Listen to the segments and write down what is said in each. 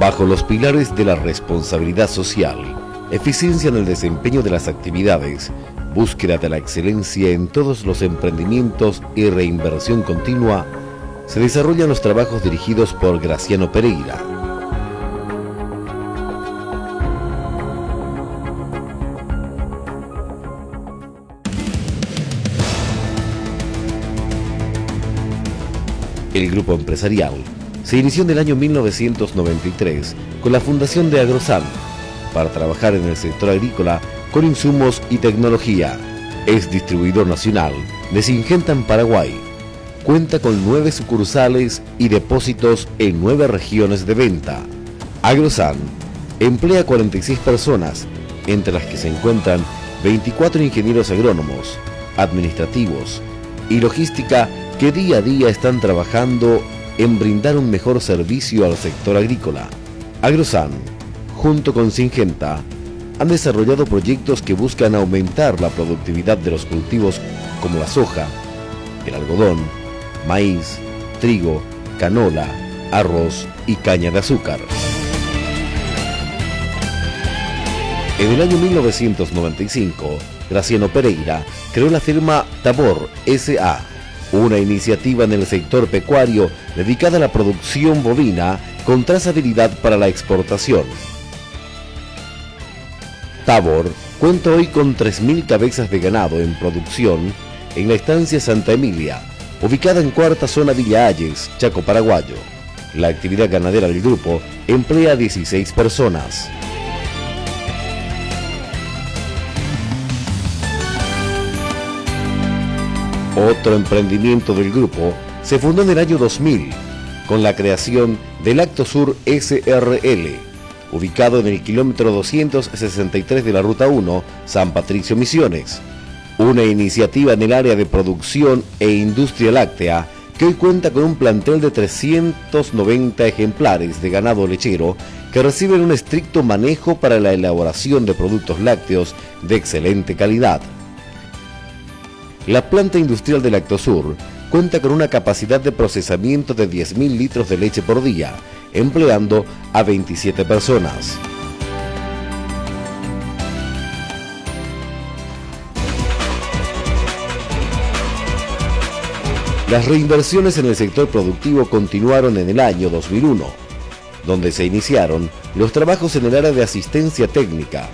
Bajo los pilares de la responsabilidad social, eficiencia en el desempeño de las actividades, búsqueda de la excelencia en todos los emprendimientos y reinversión continua, se desarrollan los trabajos dirigidos por Graciano Pereira. El grupo empresarial se inició en el año 1993 con la fundación de Agrosan para trabajar en el sector agrícola con insumos y tecnología. Es distribuidor nacional de Singenta en Paraguay. Cuenta con nueve sucursales y depósitos en nueve regiones de venta. Agrosan emplea 46 personas, entre las que se encuentran 24 ingenieros agrónomos, administrativos y logística que día a día están trabajando en brindar un mejor servicio al sector agrícola. Agrosan, junto con Singenta, han desarrollado proyectos que buscan aumentar la productividad de los cultivos como la soja, el algodón, maíz, trigo, canola, arroz y caña de azúcar. En el año 1995, Graciano Pereira creó la firma Tabor SA, una iniciativa en el sector pecuario dedicada a la producción bovina con trazabilidad para la exportación. Tabor cuenta hoy con 3.000 cabezas de ganado en producción en la estancia Santa Emilia, ubicada en cuarta zona Villa Ayes, Chaco Paraguayo. La actividad ganadera del grupo emplea 16 personas. Otro emprendimiento del grupo se fundó en el año 2000 con la creación del Acto Sur SRL, ubicado en el kilómetro 263 de la Ruta 1, San Patricio Misiones, una iniciativa en el área de producción e industria láctea que hoy cuenta con un plantel de 390 ejemplares de ganado lechero que reciben un estricto manejo para la elaboración de productos lácteos de excelente calidad. La planta industrial de Lactosur cuenta con una capacidad de procesamiento de 10.000 litros de leche por día, empleando a 27 personas. Las reinversiones en el sector productivo continuaron en el año 2001, donde se iniciaron los trabajos en el área de asistencia técnica,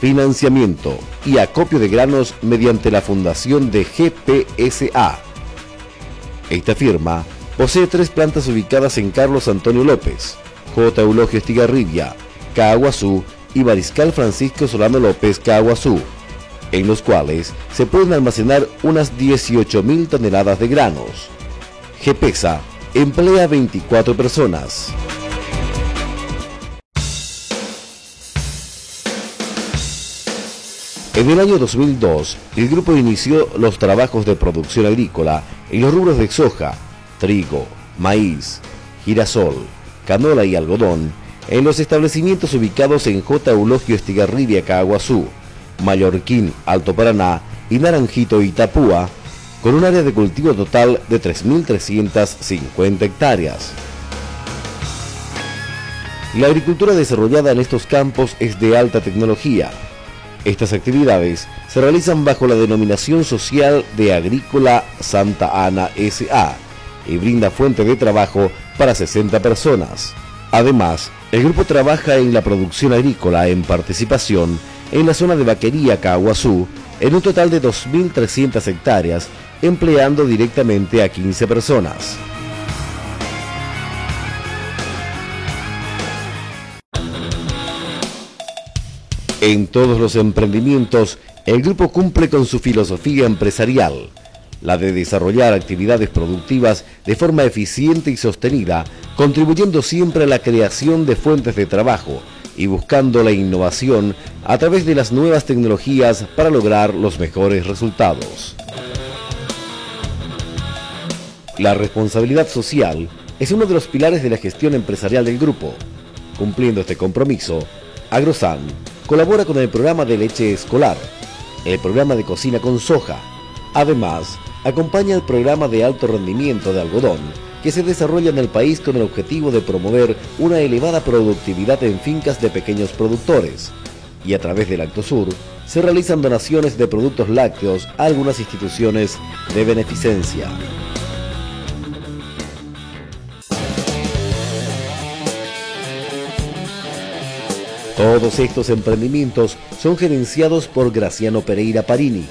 financiamiento y acopio de granos mediante la fundación de GPSA. Esta firma Posee tres plantas ubicadas en Carlos Antonio López, J. Eulogio Estigarribia, Caguazú y Mariscal Francisco Solano López, Caguazú, en los cuales se pueden almacenar unas 18.000 toneladas de granos. GPESA emplea 24 personas. En el año 2002, el grupo inició los trabajos de producción agrícola en los rubros de soja, trigo, maíz, girasol, canola y algodón en los establecimientos ubicados en J. Eulogio Estigarribia, Caguazú, Mallorquín, Alto Paraná y Naranjito, Itapúa, con un área de cultivo total de 3.350 hectáreas. La agricultura desarrollada en estos campos es de alta tecnología. Estas actividades se realizan bajo la denominación social de Agrícola Santa Ana S.A., y brinda fuente de trabajo para 60 personas. Además, el grupo trabaja en la producción agrícola en participación en la zona de Vaquería Caguazú en un total de 2.300 hectáreas, empleando directamente a 15 personas. En todos los emprendimientos, el grupo cumple con su filosofía empresarial la de desarrollar actividades productivas de forma eficiente y sostenida, contribuyendo siempre a la creación de fuentes de trabajo y buscando la innovación a través de las nuevas tecnologías para lograr los mejores resultados. La responsabilidad social es uno de los pilares de la gestión empresarial del grupo. Cumpliendo este compromiso, Agrosan colabora con el programa de leche escolar, el programa de cocina con soja, además acompaña el programa de alto rendimiento de algodón que se desarrolla en el país con el objetivo de promover una elevada productividad en fincas de pequeños productores. Y a través del Acto Sur se realizan donaciones de productos lácteos a algunas instituciones de beneficencia. Todos estos emprendimientos son gerenciados por Graciano Pereira Parini,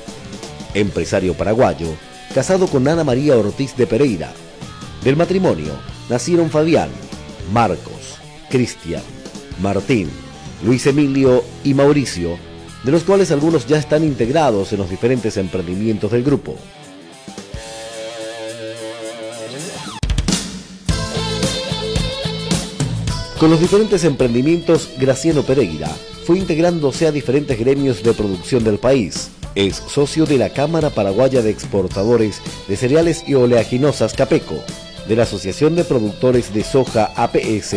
empresario paraguayo, casado con Ana María Ortiz de Pereira. Del matrimonio nacieron Fabián, Marcos, Cristian, Martín, Luis Emilio y Mauricio, de los cuales algunos ya están integrados en los diferentes emprendimientos del grupo. Con los diferentes emprendimientos, Graciano Pereira fue integrándose a diferentes gremios de producción del país. Es socio de la Cámara Paraguaya de Exportadores de Cereales y Oleaginosas Capeco, de la Asociación de Productores de Soja APS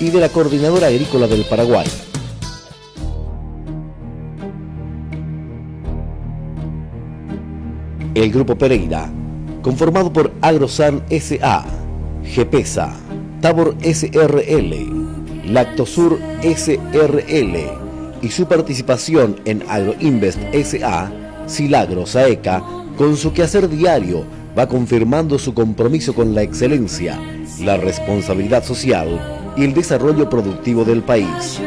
y de la Coordinadora Agrícola del Paraguay. El Grupo Pereira, conformado por Agrosan SA, GPESA, Tabor SRL, Lactosur SRL y su participación en Agroinvest SA, Silagro SAECA, con su quehacer diario va confirmando su compromiso con la excelencia, la responsabilidad social y el desarrollo productivo del país.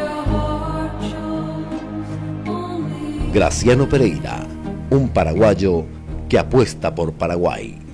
Graciano Pereira, un paraguayo que apuesta por Paraguay.